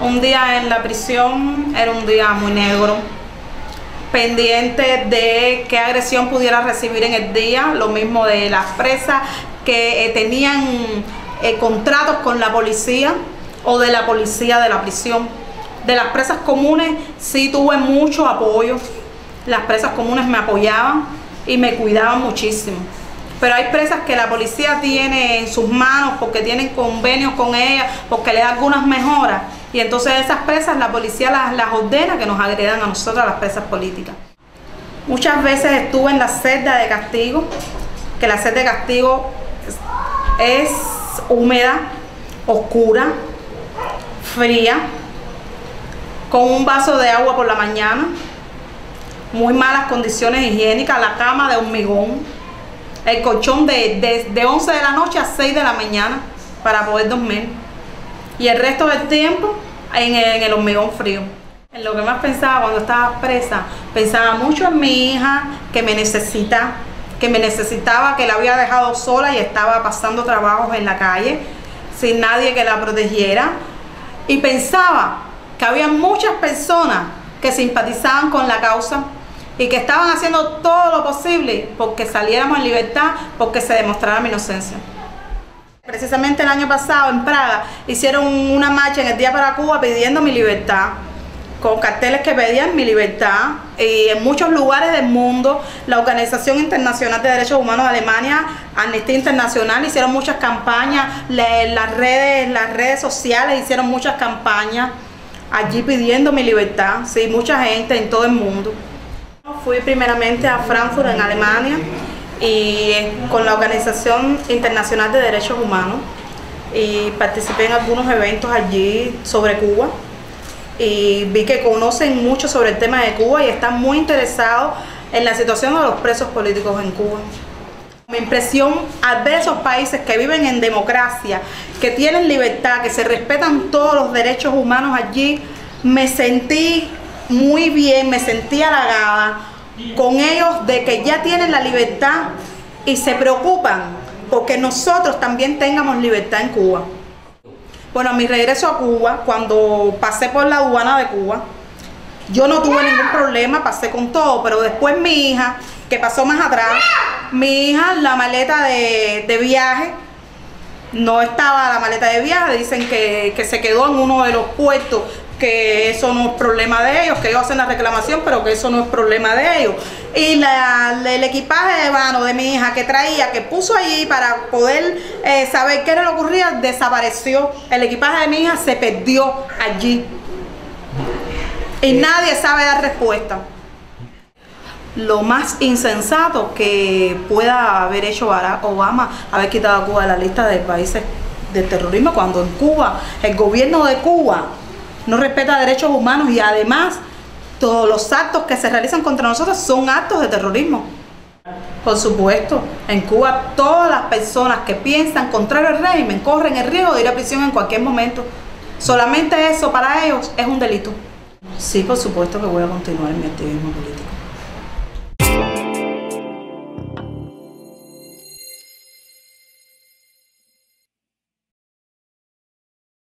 Un día en la prisión era un día muy negro, pendiente de qué agresión pudiera recibir en el día, lo mismo de las presas que eh, tenían eh, contratos con la policía o de la policía de la prisión. De las presas comunes sí tuve mucho apoyo, las presas comunes me apoyaban y me cuidaban muchísimo. Pero hay presas que la policía tiene en sus manos porque tienen convenios con ellas, porque le da algunas mejoras. Y entonces esas presas la policía las, ordena que nos agredan a nosotros, las presas políticas. Muchas veces estuve en la celda de castigo, que la celda de castigo es húmeda, oscura, fría, con un vaso de agua por la mañana, muy malas condiciones higiénicas, la cama de hormigón, el colchón de, de, 11 de la noche a 6 de la mañana para poder dormir. Y el resto del tiempo en el, en el hormigón frío. En lo que más pensaba cuando estaba presa, pensaba mucho en mi hija que me necesita, que me necesitaba, que la había dejado sola y estaba pasando trabajos en la calle, sin nadie que la protegiera. Y pensaba que había muchas personas que simpatizaban con la causa y que estaban haciendo todo lo posible porque saliéramos en libertad, porque se demostrara mi inocencia. Precisamente el año pasado en Praga hicieron una marcha en el Día para Cuba pidiendo mi libertad con carteles que pedían mi libertad. Y en muchos lugares del mundo la Organización Internacional de Derechos Humanos de Alemania, Amnistía Internacional hicieron muchas campañas, las redes, las redes sociales hicieron muchas campañas allí pidiendo mi libertad, sí, mucha gente en todo el mundo. Fui primeramente a Frankfurt en Alemania y con la Organización Internacional de Derechos Humanos y participé en algunos eventos allí sobre Cuba y vi que conocen mucho sobre el tema de Cuba y están muy interesados en la situación de los presos políticos en Cuba. Mi impresión al ver esos países que viven en democracia, que tienen libertad, que se respetan todos los derechos humanos allí, me sentí muy bien, me sentí halagada con ellos de que ya tienen la libertad y se preocupan porque nosotros también tengamos libertad en Cuba. Bueno, a mi regreso a Cuba, cuando pasé por la aduana de Cuba, yo no tuve ningún problema, pasé con todo, pero después mi hija, que pasó más atrás, mi hija, la maleta de, viaje, no estaba la maleta de viaje, dicen que, que se quedó en uno de los puertos que eso no es problema de ellos, que ellos hacen la reclamación, pero que eso no es problema de ellos. Y la, el equipaje de mano de mi hija que traía, que puso allí para poder eh, saber qué era lo que ocurría, desapareció. El equipaje de mi hija se perdió allí. Y nadie sabe dar respuesta. Lo más insensato que pueda haber hecho Barack Obama, haber quitado a Cuba de la lista de países de terrorismo, cuando en Cuba, el gobierno de Cuba no respeta derechos humanos y además todos los actos que se realizan contra nosotros son actos de terrorismo. Por supuesto, en Cuba todas las personas que piensan contrario al régimen corren el riesgo de ir a prisión en cualquier momento. Solamente eso para ellos es un delito. Sí, por supuesto que voy a continuar mi activismo político.